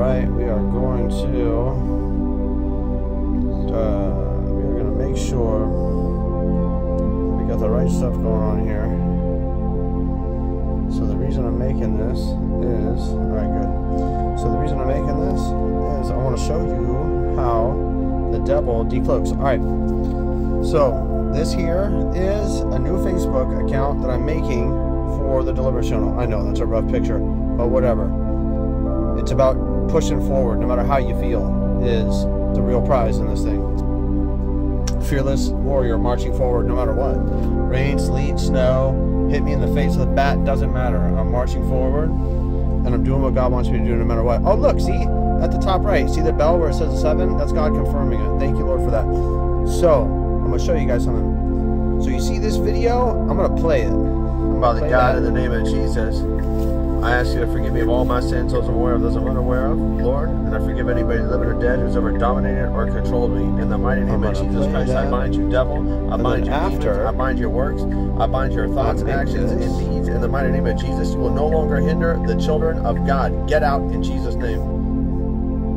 Right, we are going to uh, we are going to make sure we got the right stuff going on here. So the reason I'm making this is all right, good. So the reason I'm making this is I want to show you how the devil decloaks. All right. So this here is a new Facebook account that I'm making for the Deliver channel. I know that's a rough picture, but whatever. It's about pushing forward, no matter how you feel, is the real prize in this thing. Fearless warrior marching forward no matter what. Rain, sleet, snow, hit me in the face with a bat, doesn't matter. I'm marching forward and I'm doing what God wants me to do no matter what. Oh, look, see at the top right, see the bell where it says seven? That's God confirming it. Thank you, Lord, for that. So, I'm going to show you guys something. So, you see this video? I'm going to play it. Father God, in the name of Jesus, I ask you to forgive me of all my sins, those I'm aware of, those I'm unaware of, Lord, and I forgive anybody living or dead who's ever dominated or controlled me. In the mighty name of Jesus Christ, I bind you, devil. I bind you, after, demons. I bind your works. I bind your thoughts, and actions, and deeds. In the mighty name of Jesus, you will no longer hinder the children of God. Get out in Jesus' name.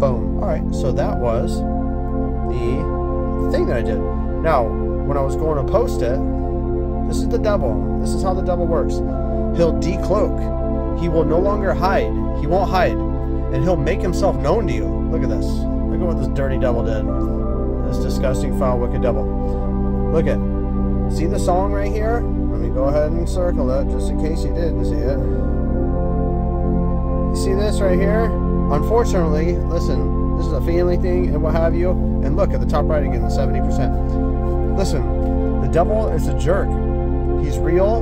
Boom. All right. So that was the thing that I did. Now, when I was going to post it, this is the devil. This is how the devil works. He'll decloak he will no longer hide. He won't hide. And he'll make himself known to you. Look at this. Look at what this dirty devil did. This disgusting, foul, wicked devil. Look at. See the song right here? Let me go ahead and circle it just in case you didn't see it. You see this right here? Unfortunately, listen, this is a family thing and what have you. And look at the top right again, the 70%. Listen, the devil is a jerk. He's real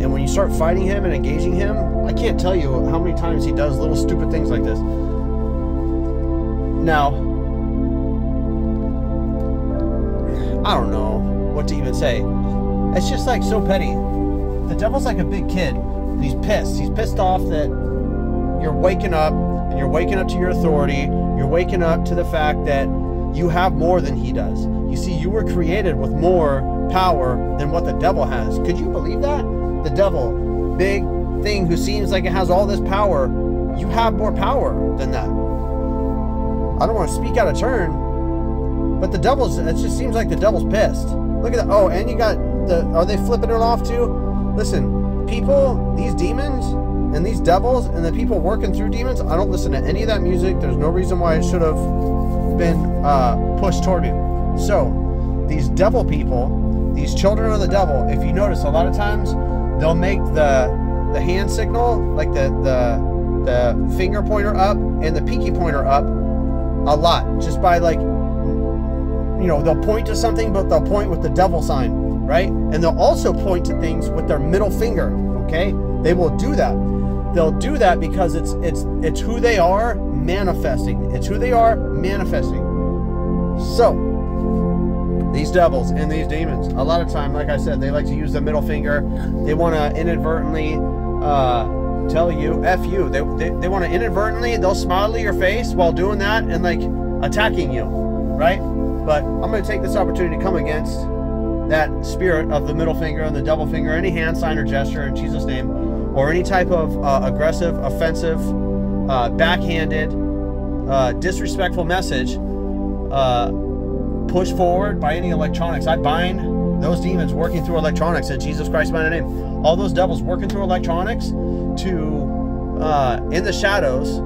and when you start fighting him and engaging him, I can't tell you how many times he does little stupid things like this. Now, I don't know what to even say. It's just like so petty. The devil's like a big kid, and he's pissed. He's pissed off that you're waking up, and you're waking up to your authority. You're waking up to the fact that you have more than he does. You see, you were created with more power than what the devil has. Could you believe that? The devil, big thing who seems like it has all this power, you have more power than that. I don't want to speak out of turn, but the devil's, it just seems like the devil's pissed. Look at that. Oh, and you got the, are they flipping it off too? Listen, people, these demons and these devils and the people working through demons, I don't listen to any of that music. There's no reason why it should have been uh, pushed toward me. So, these devil people, these children of the devil, if you notice, a lot of times they'll make the the hand signal, like the the the finger pointer up and the pinky pointer up a lot, just by like you know they'll point to something, but they'll point with the devil sign, right? And they'll also point to things with their middle finger. Okay, they will do that. They'll do that because it's it's it's who they are manifesting. It's who they are manifesting. So these devils and these demons, a lot of time, like I said, they like to use the middle finger. They want to inadvertently uh, tell you, F you. They, they, they want to inadvertently, they'll smile to your face while doing that and like attacking you, right? But I'm going to take this opportunity to come against that spirit of the middle finger and the double finger, any hand sign or gesture in Jesus' name, or any type of uh, aggressive, offensive, uh, backhanded, uh, disrespectful message uh, push forward by any electronics. I bind those demons working through electronics in Jesus Christ's mighty name. All those devils working through electronics to, uh, in the shadows,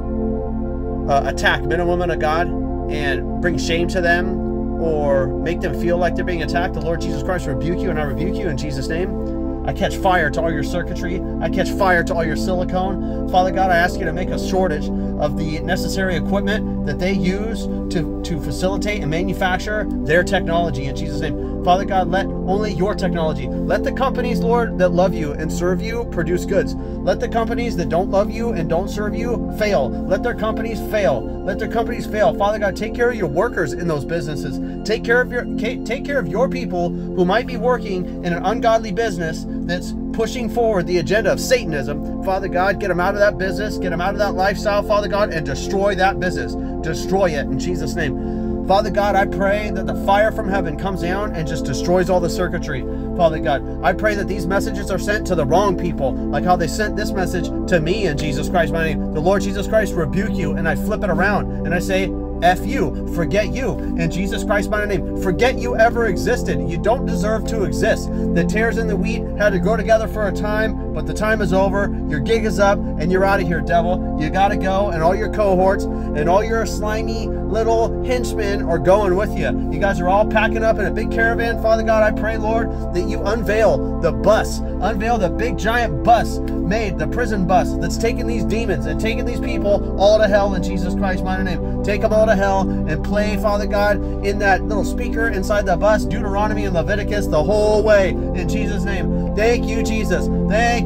uh, attack men and women of God and bring shame to them or make them feel like they're being attacked. The Lord Jesus Christ rebuke you and I rebuke you in Jesus' name. I catch fire to all your circuitry. I catch fire to all your silicone. Father God, I ask you to make a shortage of the necessary equipment that they use to, to facilitate and manufacture their technology in Jesus' name. Father God, let only your technology, let the companies, Lord, that love you and serve you produce goods. Let the companies that don't love you and don't serve you fail. Let their companies fail. Let their companies fail. Father God, take care of your workers in those businesses. Take care of your take care of your people who might be working in an ungodly business that's pushing forward the agenda of Satanism. Father God, get them out of that business, get them out of that lifestyle, Father God, and destroy that business. Destroy it in Jesus' name. Father God, I pray that the fire from heaven comes down and just destroys all the circuitry. Father God, I pray that these messages are sent to the wrong people, like how they sent this message to me in Jesus Christ, my name. The Lord Jesus Christ rebuke you, and I flip it around and I say, F you, forget you. In Jesus Christ by name, forget you ever existed. You don't deserve to exist. The tares and the wheat had to go together for a time, but the time is over. Your gig is up, and you're out of here, devil. You gotta go, and all your cohorts and all your slimy little henchmen are going with you. You guys are all packing up in a big caravan. Father God, I pray, Lord, that you unveil the bus, unveil the big giant bus made, the prison bus that's taking these demons and taking these people all to hell in Jesus Christ's mighty name. Take them all to hell and play, Father God, in that little speaker inside the bus, Deuteronomy and Leviticus the whole way in Jesus' name. Thank you, Jesus.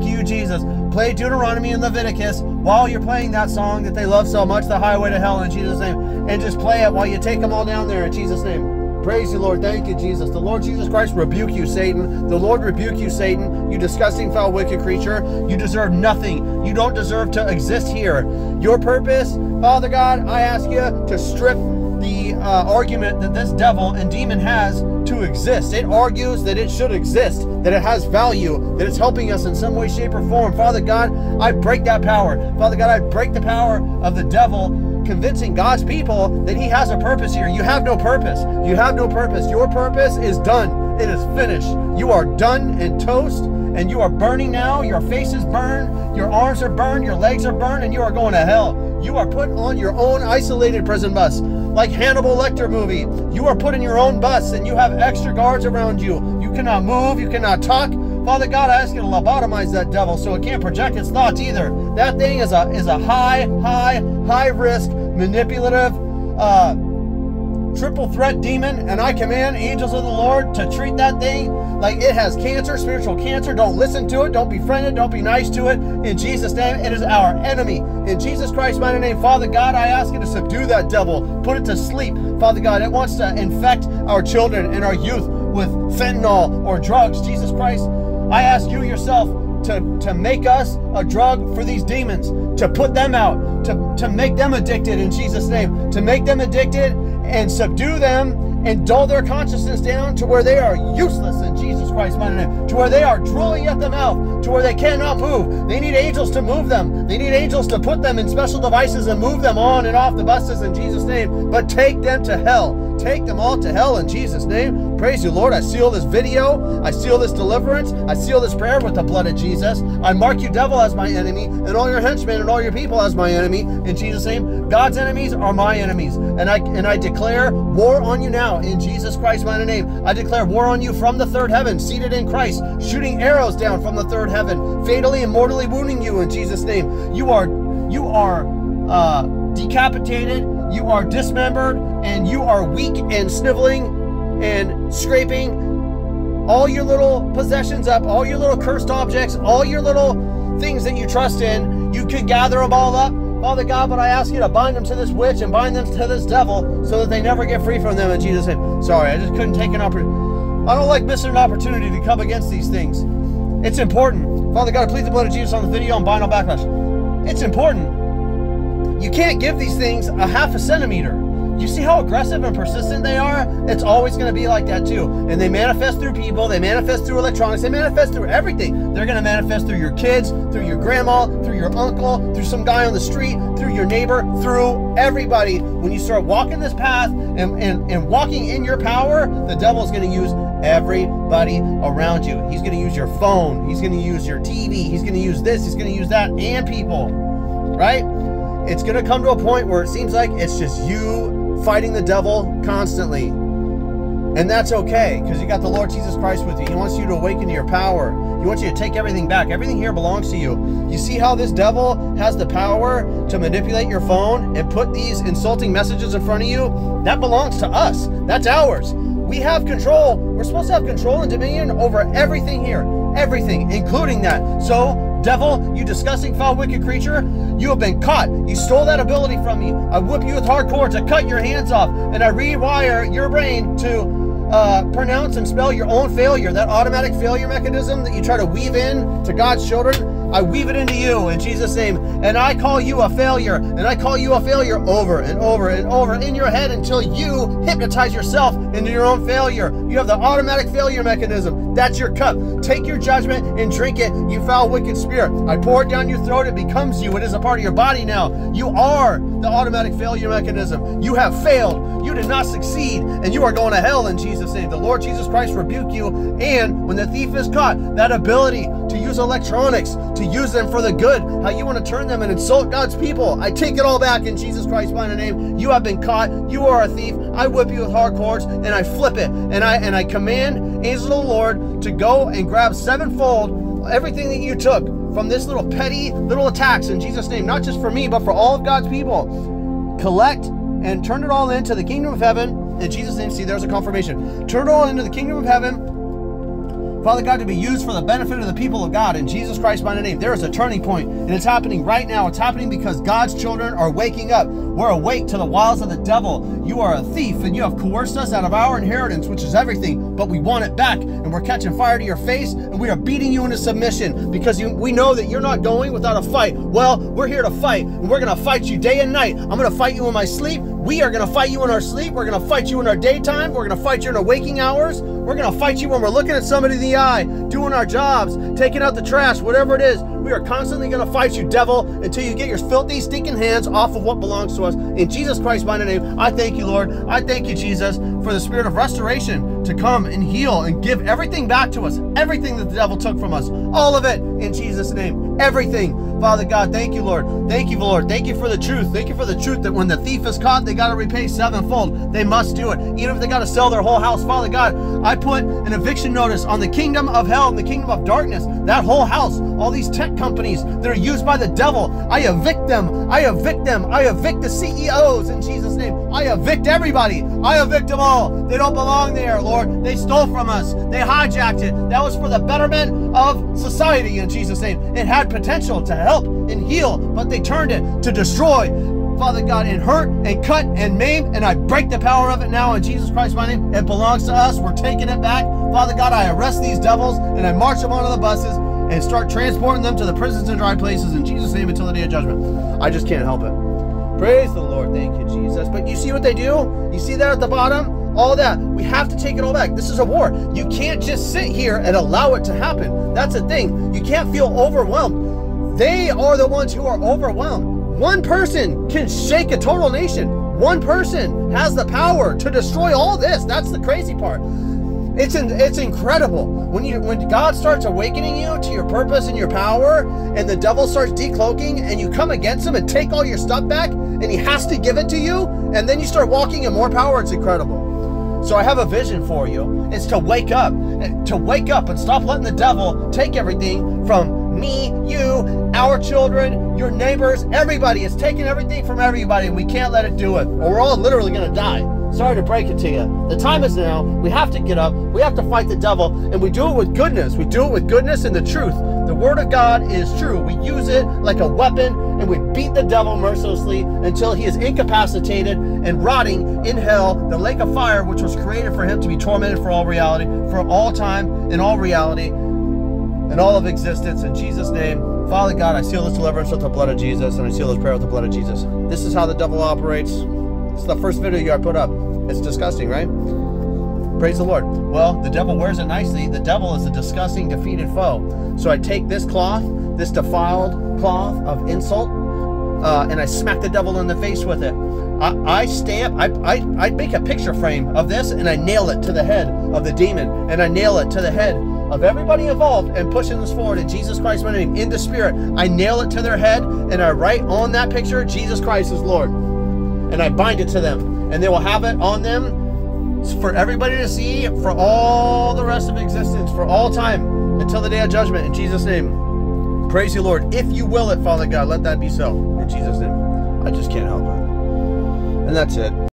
Thank you, Jesus. Play Deuteronomy and Leviticus while you're playing that song that they love so much, The Highway to Hell in Jesus' name. And just play it while you take them all down there in Jesus' name. Praise you, Lord. Thank you, Jesus. The Lord Jesus Christ rebuke you, Satan. The Lord rebuke you, Satan. You disgusting, foul, wicked creature. You deserve nothing. You don't deserve to exist here. Your purpose, Father God, I ask you to strip the uh, argument that this devil and demon has to exist. It argues that it should exist, that it has value, that it's helping us in some way, shape, or form. Father God, I break that power. Father God, I break the power of the devil convincing God's people that He has a purpose here. You have no purpose. You have no purpose. Your purpose is done. It is finished. You are done and toast, and you are burning now. Your face is burned. Your arms are burned. Your legs are burned, and you are going to hell. You are put on your own isolated prison bus, like Hannibal Lecter movie. You are put in your own bus, and you have extra guards around you. You cannot move. You cannot talk. Father God, I ask you to lobotomize that devil so it can't project its thoughts either. That thing is a is a high, high, high risk, manipulative, uh, triple threat demon, and I command angels of the Lord to treat that thing like it has cancer, spiritual cancer. Don't listen to it. Don't befriend it. Don't be nice to it. In Jesus' name, it is our enemy. In Jesus Christ's mighty name, Father God, I ask you to subdue that devil. Put it to sleep. Father God, it wants to infect our children and our youth with fentanyl or drugs. Jesus Christ, I ask you yourself to, to make us a drug for these demons, to put them out, to, to make them addicted in Jesus' name, to make them addicted and subdue them and dull their consciousness down to where they are useless in Jesus Christ's mighty name, to where they are drooling at the mouth, to where they cannot move. They need angels to move them. They need angels to put them in special devices and move them on and off the buses in Jesus' name, but take them to hell. Take them all to hell in Jesus' name. Praise you, Lord. I seal this video. I seal this deliverance. I seal this prayer with the blood of Jesus. I mark you, devil, as my enemy, and all your henchmen and all your people as my enemy. In Jesus' name, God's enemies are my enemies. And I and I declare war on you now in Jesus Christ's mighty name. I declare war on you from the third heaven, seated in Christ, shooting arrows down from the third heaven, fatally and mortally wounding you in Jesus' name. You are you are uh, decapitated you are dismembered and you are weak and sniveling and scraping all your little possessions up, all your little cursed objects, all your little things that you trust in. You could gather them all up, Father God, but I ask you to bind them to this witch and bind them to this devil so that they never get free from them in Jesus' name. Sorry, I just couldn't take an opportunity. I don't like missing an opportunity to come against these things. It's important. Father God, please the blood of Jesus on the video and bind all backlash. It's important. You can't give these things a half a centimeter. You see how aggressive and persistent they are? It's always going to be like that too. And they manifest through people, they manifest through electronics, they manifest through everything. They're going to manifest through your kids, through your grandma, through your uncle, through some guy on the street, through your neighbor, through everybody. When you start walking this path and, and, and walking in your power, the devil's going to use everybody around you. He's going to use your phone, he's going to use your TV, he's going to use this, he's going to use that, and people, right? it's going to come to a point where it seems like it's just you fighting the devil constantly. And that's okay because you got the Lord Jesus Christ with you. He wants you to awaken to your power. He wants you to take everything back. Everything here belongs to you. You see how this devil has the power to manipulate your phone and put these insulting messages in front of you? That belongs to us. That's ours. We have control. We're supposed to have control and dominion over everything here. Everything, including that. So Devil, you disgusting, foul, wicked creature, you have been caught. You stole that ability from me. I whip you with hard hardcore to cut your hands off, and I rewire your brain to uh, pronounce and spell your own failure. That automatic failure mechanism that you try to weave in to God's children, I weave it into you in Jesus' name. And I call you a failure. And I call you a failure over and over and over in your head until you hypnotize yourself into your own failure. You have the automatic failure mechanism. That's your cup. Take your judgment and drink it, you foul, wicked spirit. I pour it down your throat. It becomes you. It is a part of your body now. You are the automatic failure mechanism. You have failed. You did not succeed, and you are going to hell in Jesus' name. The Lord Jesus Christ rebuke you. And when the thief is caught, that ability to use electronics, to use them for the good, how you want to turn them and insult God's people. I take it all back in Jesus Christ's mighty name. You have been caught. You are a thief. I whip you with hard cords and I flip it. And I and I command angels of the Lord to go and grab sevenfold everything that you took from this little petty little attacks in Jesus' name, not just for me, but for all of God's people. Collect and turn it all into the kingdom of heaven. In Jesus' name, see, there's a confirmation. Turn it all into the kingdom of heaven Father God, to be used for the benefit of the people of God in Jesus Christ's mighty name. There is a turning point, and it's happening right now. It's happening because God's children are waking up. We're awake to the wiles of the devil. You are a thief, and you have coerced us out of our inheritance, which is everything, but we want it back, and we're catching fire to your face, and we are beating you into submission because you, we know that you're not going without a fight. Well, we're here to fight, and we're going to fight you day and night. I'm going to fight you in my sleep. We are going to fight you in our sleep. We're going to fight you in our daytime. We're going to fight you in our waking hours. We're going to fight you when we're looking at somebody in the eye, doing our jobs, taking out the trash, whatever it is. We are constantly going to fight you, devil, until you get your filthy, stinking hands off of what belongs to us. In Jesus Christ's mighty name, I thank you, Lord. I thank you, Jesus, for the spirit of restoration to come and heal and give everything back to us. Everything that the devil took from us. All of it in Jesus' name. Everything. Father God, thank you, Lord. Thank you, Lord. Thank you for the truth. Thank you for the truth that when the thief is caught, they got to repay sevenfold. They must do it. Even if they got to sell their whole house. Father God, I put an eviction notice on the kingdom of hell and the kingdom of darkness. That whole house, all these tech companies that are used by the devil, I evict them. I evict them. I evict the CEOs in Jesus' name. I evict everybody. I evict them all. They don't belong there, Lord. They stole from us. They hijacked it. That was for the betterment of society in Jesus' name. It had potential to help and heal, but they turned it to destroy. Father God, and hurt and cut and maim, and I break the power of it now in Jesus Christ, my name. It belongs to us. We're taking it back. Father God, I arrest these devils and I march them onto the buses and start transporting them to the prisons and dry places in Jesus' name until the day of judgment. I just can't help it. Praise the Lord. Thank you, Jesus. But you see what they do? You see that at the bottom? All that. We have to take it all back. This is a war. You can't just sit here and allow it to happen. That's the thing. You can't feel overwhelmed. They are the ones who are overwhelmed. One person can shake a total nation. One person has the power to destroy all this. That's the crazy part. It's in, it's incredible when you when God starts awakening you to your purpose and your power, and the devil starts decloaking, and you come against him and take all your stuff back, and he has to give it to you, and then you start walking in more power. It's incredible. So I have a vision for you. It's to wake up, eh, to wake up and stop letting the devil take everything from me, you, our children, your neighbors, everybody. It's taking everything from everybody, and we can't let it do it, or we're all literally going to die. Sorry to break it to you. The time is now. We have to get up. We have to fight the devil, and we do it with goodness. We do it with goodness and the truth. The word of God is true. We use it like a weapon, and we beat the devil mercilessly until he is incapacitated and rotting in hell, the lake of fire, which was created for him to be tormented for all reality, for all time, in all reality, and all of existence. In Jesus' name, Father God, I seal this deliverance with the blood of Jesus, and I seal this prayer with the blood of Jesus. This is how the devil operates. It's the first video you I put up. It's disgusting, right? Praise the Lord. Well, the devil wears it nicely. The devil is a disgusting, defeated foe. So I take this cloth, this defiled cloth of insult, uh, and I smack the devil in the face with it. I, I stamp, I, I, I make a picture frame of this, and I nail it to the head of the demon, and I nail it to the head of everybody involved and pushing this forward in Jesus Christ's name, in the spirit. I nail it to their head, and I write on that picture, Jesus Christ is Lord and I bind it to them, and they will have it on them for everybody to see for all the rest of existence, for all time, until the day of judgment. In Jesus' name. Praise you, Lord. If you will it, Father God, let that be so. In Jesus' name. I just can't help it. And that's it.